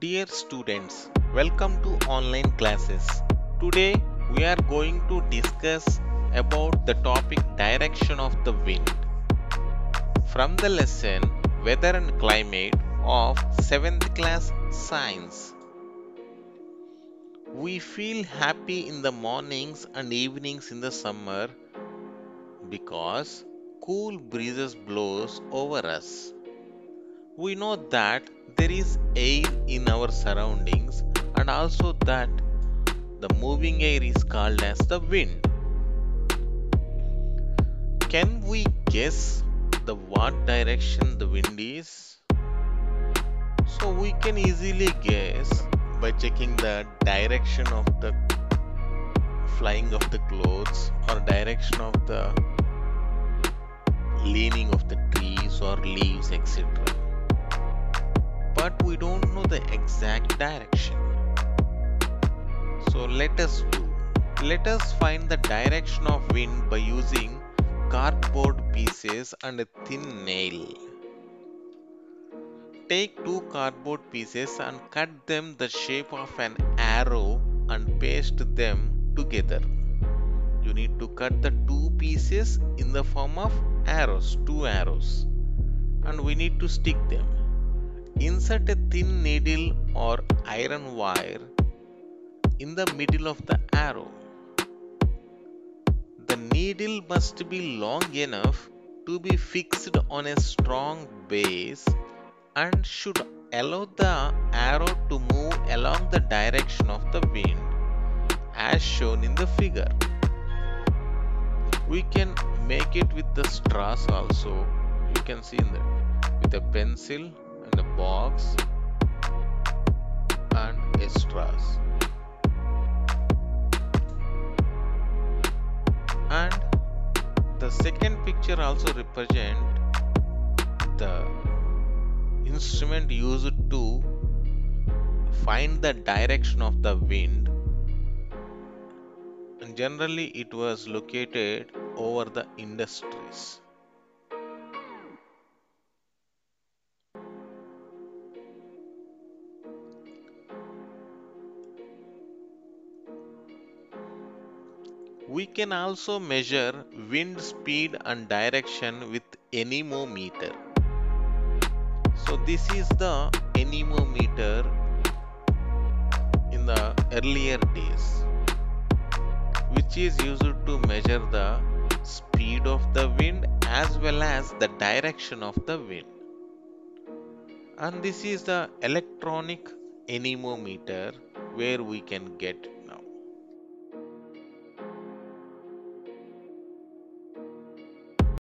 Dear students, welcome to online classes. Today we are going to discuss about the topic direction of the wind. From the lesson Weather and Climate of 7th class Science. We feel happy in the mornings and evenings in the summer because cool breezes blows over us. We know that there is air in our surroundings and also that the moving air is called as the wind. Can we guess the what direction the wind is? So we can easily guess by checking the direction of the flying of the clothes or direction of the leaning of the trees or leaves etc but we don't know the exact direction. So let us do. Let us find the direction of wind by using cardboard pieces and a thin nail. Take two cardboard pieces and cut them the shape of an arrow and paste them together. You need to cut the two pieces in the form of arrows, two arrows, and we need to stick them Insert a thin needle or iron wire in the middle of the arrow. The needle must be long enough to be fixed on a strong base and should allow the arrow to move along the direction of the wind as shown in the figure. We can make it with the straws also. You can see in that with a pencil box and a straws and the second picture also represent the instrument used to find the direction of the wind. And generally it was located over the industries We can also measure wind speed and direction with anemometer. So this is the anemometer in the earlier days which is used to measure the speed of the wind as well as the direction of the wind. And this is the electronic anemometer where we can get